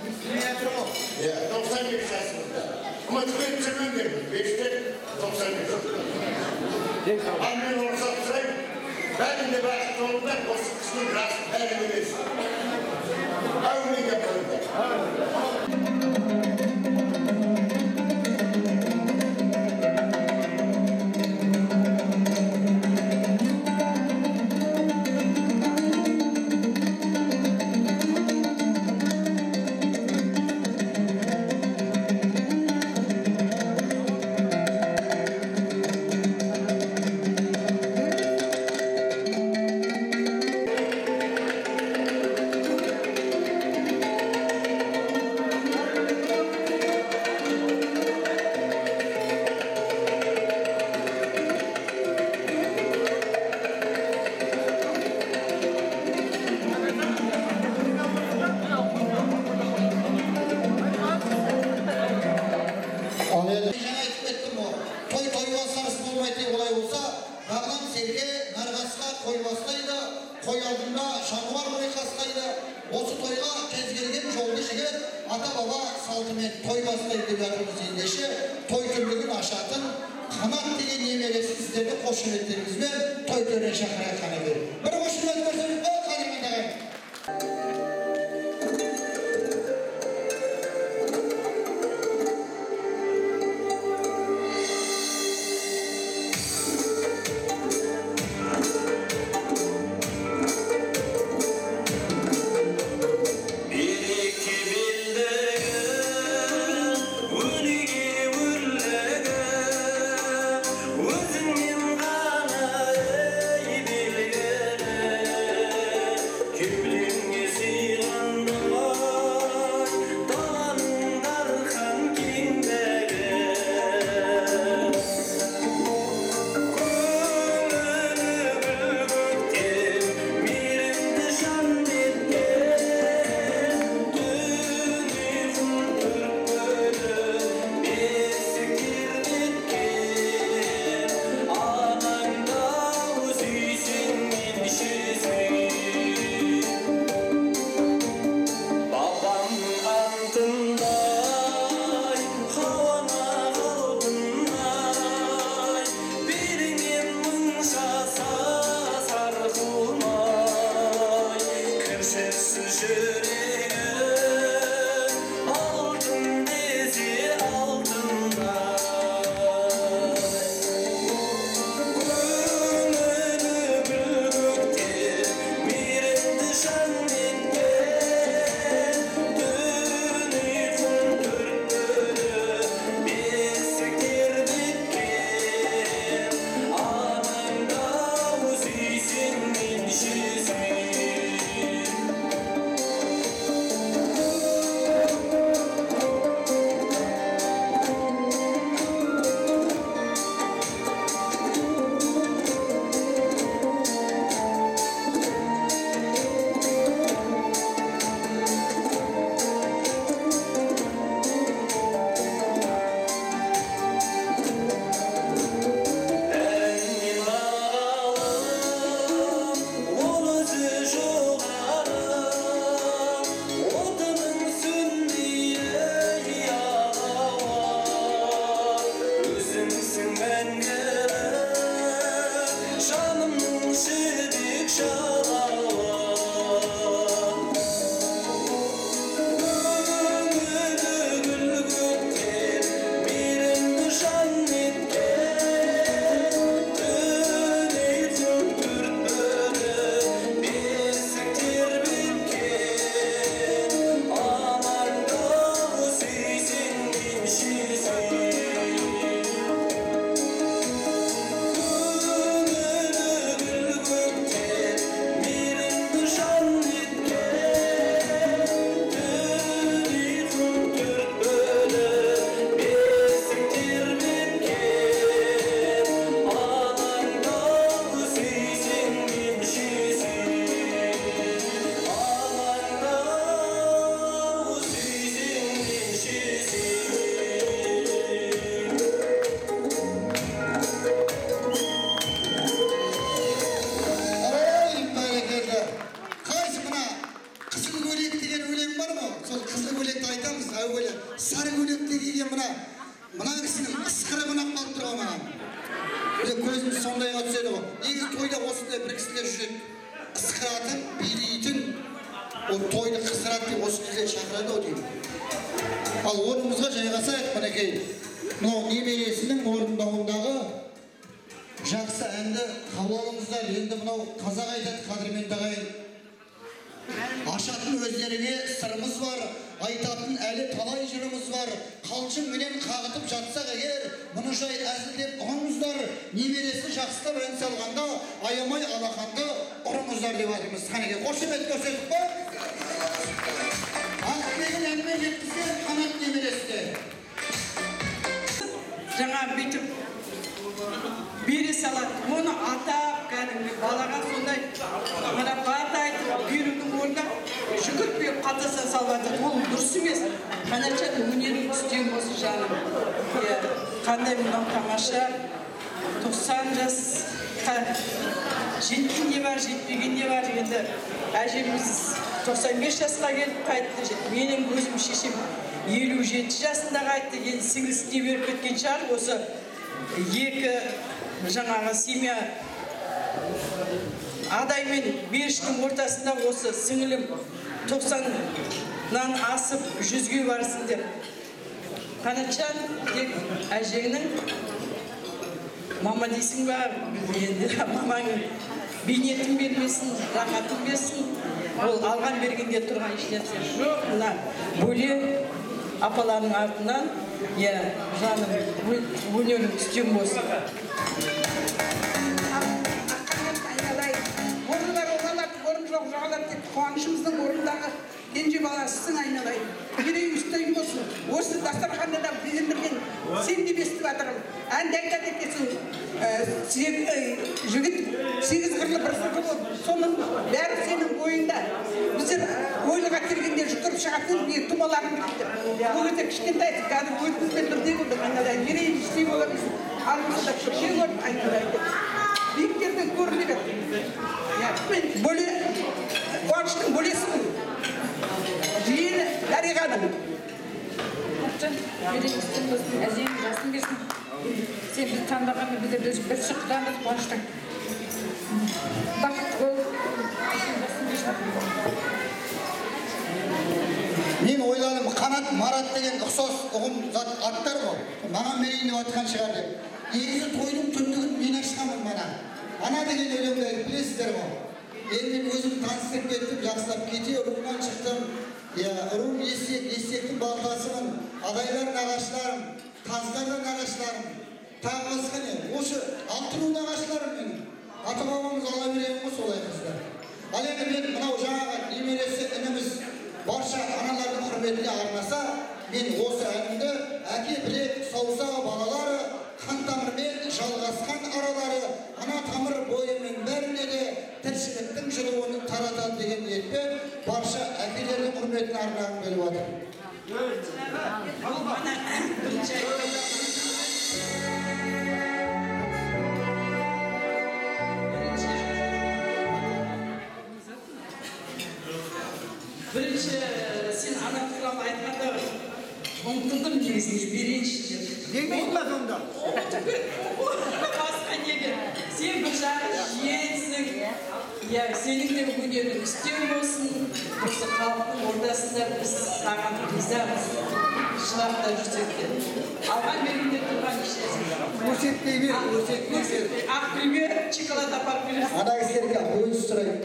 иә тоқсан бес жасыңызда ұмытып кетіп жүрмеңдер бештен тоқсан бес ал мен рұқсат сұраймын бәрінде бақытты болыңдар осы кісінің жасы бәрі емес әумин деп қойыңдар өздеріңе сырымыз бар айтатын әлі талай жырымыз бар қалжыңменен қағытып жатсақ егер мұны жай әзілдеп ұғыңыздар немересі жақсылап ән салғанда аямай алақанды ұрыңыздар деп жатырмыз қанекей қошемет көрсеттік па ақтеген әңгіме жеткізген қанат немересі де жаңа бүйтіп бере салады оны атап кәдімгі балаға сондай бата айтып берудің орнына жүгіртпей қатаса салып жатыр ол дұрыс емес. Қанатжан өнерің үстем болсын жаным иә қандай мынау тамаша? Тоқсан жасқа жеткен де бар жетпеген де бар енді әжеміз тоқсан бес жасқа келіп қайтты. Менің өзім шешем елу жеті жасында қайтты. Енді сіңлісіне беріп кеткен шығар? Осы екі жаңағы семья адай мен беріштің ортасында осы сіңілім тоқсаннан асып жүзге барсын деп қанатжан тек әжеңнің мама дейсің ба? енді мамаң бейнетін бермесін рахатын берсін ол алған бергенде тұрған ешнәрсе жоқ. Мына бөле апаларының артынан иә жаным өнерің үстем болсын қуанышымыздың орнындағы кенже баласысың айналайын. Мерейің үстем болсын. Осы дастарханда да безендірген сен деп естіп жатырмын әнді айтады екенсің ә, ә, жігіт сегіз қырлы бір сыры болды соның бәрі сенің бойыңда. Біздер ойлыға келгенде жүгіріп шығатын не тұмаларың білді бұл кезде кішкентайсың қазір өзімізбен бірдей болдық айналайын. Мерейің үстем бола берсін. Алдымызда көше көріп айналайын биіктерден көріне бер иә мен бөле қуаныштың бөлесімін жиені дариғаның болсын әжең жасын бақытты бол мен ойладым қанат марат деген ұқсас ұғым аттар ғой. Маған берейін деп жатқан шығар деп. Негізі тойдың түндігін мен ашқанмын мана ана деген өлеңді білесіздер ғой. Енді өзім таныстырып кеттім жақсылап кете руынан шықтым иә ру есек есектің балтасымын адайлар нағашыларым қаздар да нағашыларым тағы басқа не осы алты ру нағашыларым менің ата бабамыз ала берген ғой солай қыздар ал енді мен мынау жаңағы немересі ініміз барша аналардың құрметіне арнаса мен осы әнімді әке білек саусағы балалары қан тамырмен жалғасқан аралары ана тамыр бойымен бәріне де тіршіліктің жылуын таратады деген ниетпен барша әкелердің құрметіне арнағым келіп мана бірінші сен ана туралы айтқанда ұмтылдым негізінде берейінші деп демейді ма сонда басқа неге сен бір жағы жиенсің иә сенің де өнерің үстем болсын осы халықтың ортасында біз саған ризамыз шырақта жүрсек те алған бергенде тұрған көрсетпей бер көрсетпей бер ақбілге шоколад апарып бересің ана кісілерге бөліс сұрайды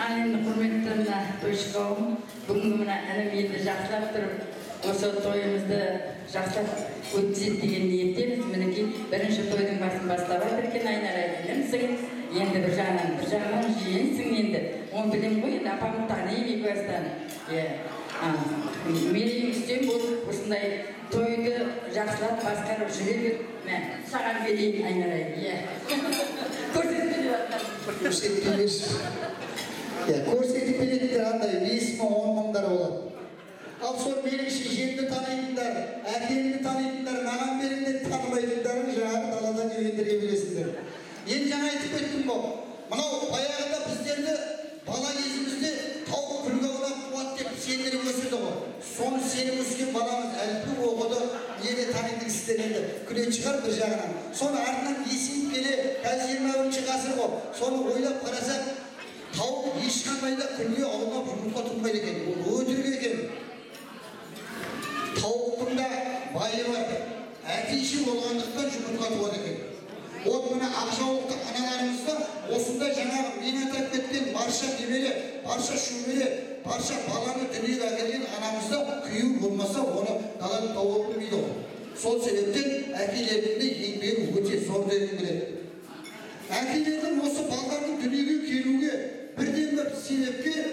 ал енді құрметті мына тойшы қауым бүгінгі мына інім енді жақсылап тұрып осы тойымызды жақсылап өткізеді деген ниеттеміз мінекей бірінші тойдың басын бастап жатыр екен айналайын інімсің енді бір жағынан бір жағынан жиенсің енді. Оны білемін ғой енді апамды танимын екі бастан иә. А, мерейің үстем болып осындай тойды жақсылап басқарып жүре бер мә саған берейін айналайын иә. Көрсетпей берші иә көрсетіп беретіндер андай бес мың он мыңдар болады. Ал сол меніңше жемді танитындар әкемді танитындар маған беріңдер танымайтындарың жаңағы даладан жүргендерге бересіңдер енді жаңа айтып кеттім ғой. Мынау баяғыда біздерді бала кезімізде тауық күлге аунап туады деп сендіріп өсірді ғой. Соны сеніп өскен баламыз әліппе оқыды таниды сіздер енді күлетін шығар бір жағынан. Соны артынан есейіп келе қазір жиырма бірінші ғасыр ғой. Соны ойлап қарасақ тауық ешқандай да күнге аунап жұмыртқа тұтпайды екен ол өтірік екен. Тауықтың да байы бар әкеші болғандықтан жұмыртқа туады екен вот мына ақжаулықты аналарымыз да осындай жаңағы мен атап кеткен барша немере барша шөбере барша баланы дүниеге әкелген анамызда күйеу болмаса оны далада тауып білмейді ғой сол себептен әкелердің де еңбегі өте зор дегім келеді әкелердің осы балалардың дүниеге келуге бірден бір себепке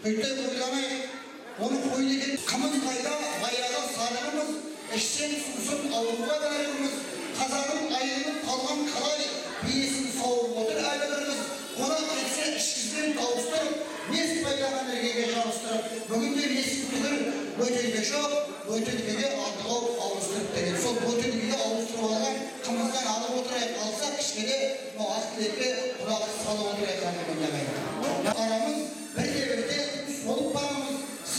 бүйтіп ойламайық оны қой деген қымыз қайда баяғы садығымыз ішсең сусын ауруға дәрігіміз қазағым айылын талған қалай биесін сауып отыр әлі бір қыз қонақ кетсе ішкізбен тауыстырып нес байлаған іргеге жабыстырып бүгінде несіп түгіл бөтелке жоқ бөтелкеге алтылау ауыстырып деген сол бөтелкеге ауыстырып алған қымыздан алып отырайық алсақ кішкене мынау ақ тілекке құлақ салып отырайық қадірменді арамыз бірте бірте солып барамыз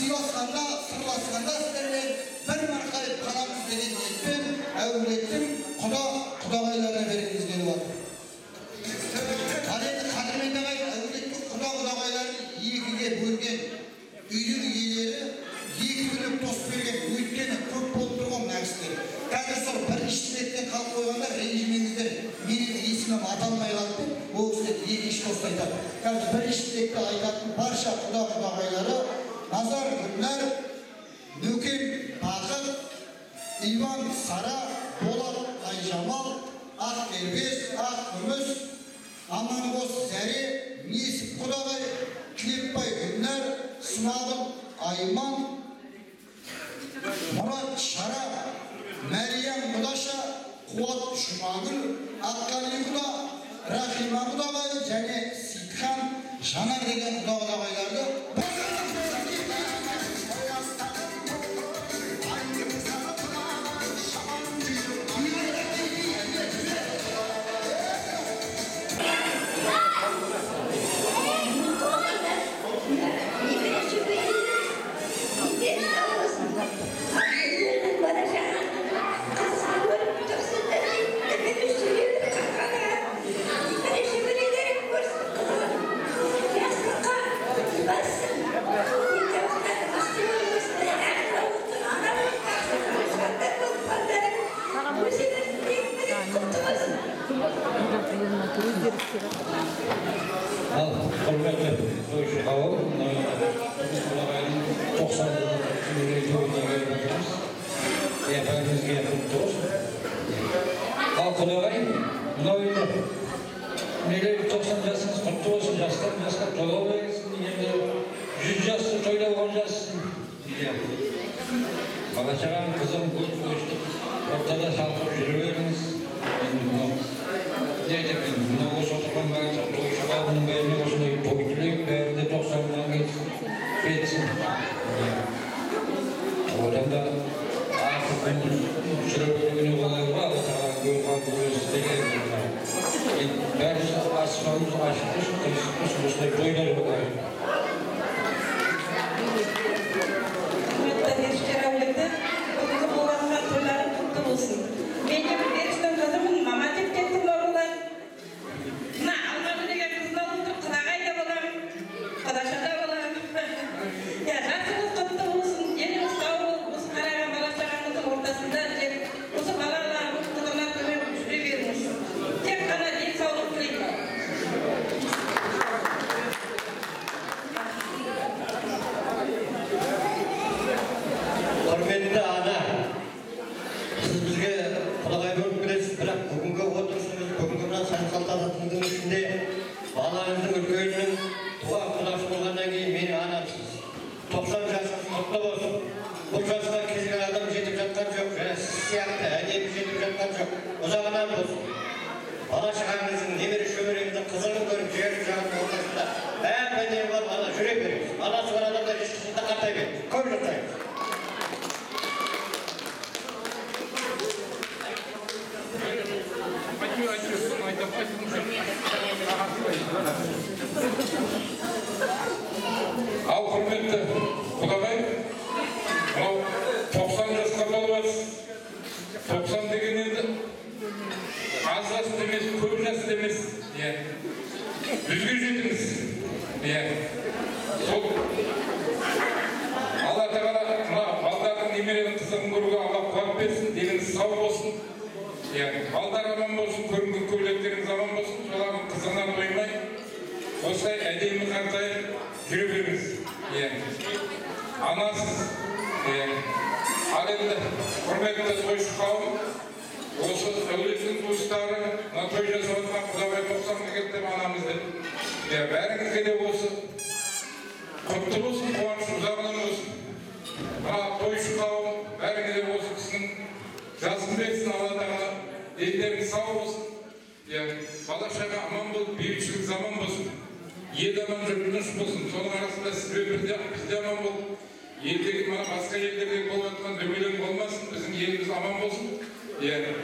сыйласқанда сырласқанда сіздермен бір марқайып қаламыз деген ниетпен әулеттің құда құдағайларына бергіміз келіп отыр. сейітхан жанар деген болсын ал құдағай мынау енді мерей тоқсан жасыңыз құтты болсын жастан жасқа тола берсін енді жүз жасты тойлауға жассың иә бала шағаң қызым көп өстіп ашық болсын тыныштық болсын осындай тойлар болайық құрметті беріштер әулеті бүгінгі болған тойларың құтты болсын мен де бір беріштің қызымын мама деп кеттім бауырлар мына алмагүл деген қызды алып тұр құдағай да боламын құдаша да боламын иә жасыңыз құтты болсын деніңіз сау болып осы қараған бала шағаңыздың ортасында жүріп осы балалар мықтығына көмек жүре беріңіз тек қана денсаулық тілеймін құрметті ана сіз бізге құдағай болып келесіз бірақ бүгінгі отырысымыз бүгінгі мына сән салтанатымыздың ішінде үлкенінің туған құдасы болғаннан кейін менің анамсыз тоқсан жасыңыз құтты болсын бұл жасқа келген адам жетіп жатқан жоқ және сіз сияқты әдемі жетіп жатқан жоқ ұзағынан болсын бала шағаңыздың немере шөбереңіздің қызығын көріп жерін жағып ортасында әп әдемі болып ана жүре беріңіз анасы бар адамдар ешқашан қартай беріңіз көп жасаймыз ал құрметті құдағай мынау тоқсан жасқа толып жатсыз тоқсан деген енді аз жасты емес көп жасты емес иә жетіңіз иә сол алла тағала мына балдардың немеренің қызығын көруге алла қуат берсін деніңіз сау болсын иә балдар аман болсын көрінген көйлектеріңіз аман болсын солардың қызығына тоймай осылай әдемі қартайып жүре беріңіз иә анасыз иә ал енді құрметті тойшы қауым осы әулеттің туыстары мына той жасап жатқан құдабай тоқсанға келді деп бәріңізге де осы құтты болсын қуаныш ұзағынан болсын мына тойшы қауым бәріңе де осы кісінің жасын берсін алла тағала дендеріңіз сау болсын иә бала шаға аман болып бейбітшілік заман болсын ел аман жұрт тыныш болсын соның арасында сізбен бірде біз аман болып елдегі мына басқа елдерде болып жатқан дөмелең болмасын біздің еліміз аман болсын иә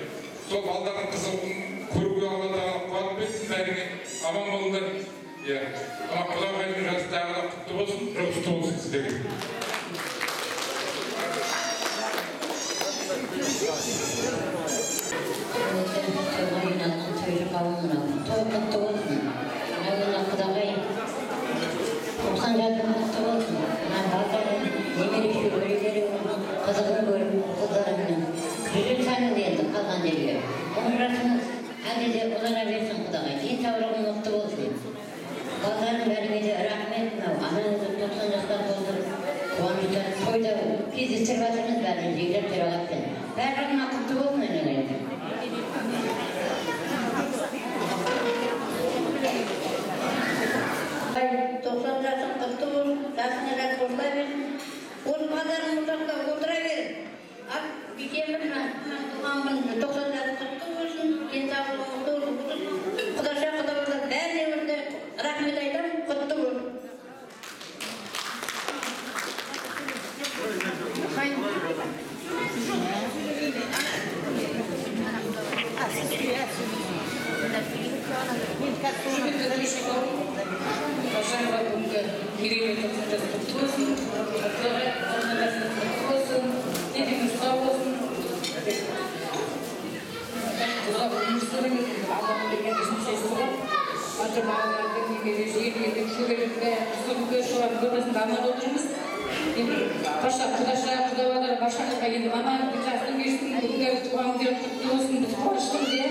сол балдардың қызығын көруге алла тағала қуат берсін бәріңе аман болыңдар иә тағы да құтты болсын жұғысты болсын сіздерге той құтты болсын әуелі құдағай тоқсан жасың құтты болсын мына батырын немере қалған жерге он жасыңыз әлде де ұзара берсін құдағай денсаулығың мықты болсын балаларың бәріңе де рахмет мынау анаңызды тоқсан жасқа толтырып қуанышта тойда кездестіріп жатырмыз бәрін жеңгелер жұрағатпен барлығына құтты болсын енелерім тоқсан жасың құтты болсын жасыңа жас қосыла берсін осы базардың ортасында отыра беріп ал бекемір мына туған күні тоқсан жасы құтты болсын денсаулығы мықты болсын құдаша құдалар бәріне осындай рахмет айтамын құтты болсын Уважаемая Бунга, Ирина Константиновна Кутузин, Абдулай Анатольевна Кутузин, Ирина Саузин, Uzak umursuların Allah'ın bir kendisini şeysi var. Atı bağlarda nemeli, şehirlerde, şubelerinde, üstünlükler şu an görmesinde anlar oturumuz. Şimdi paşa, kudaşa, kudavarlar, başkanlıkla geldim ama bir taraftan geçtim, bugün tuğan diye kutlu olsun, biz konuştum diye. Bir de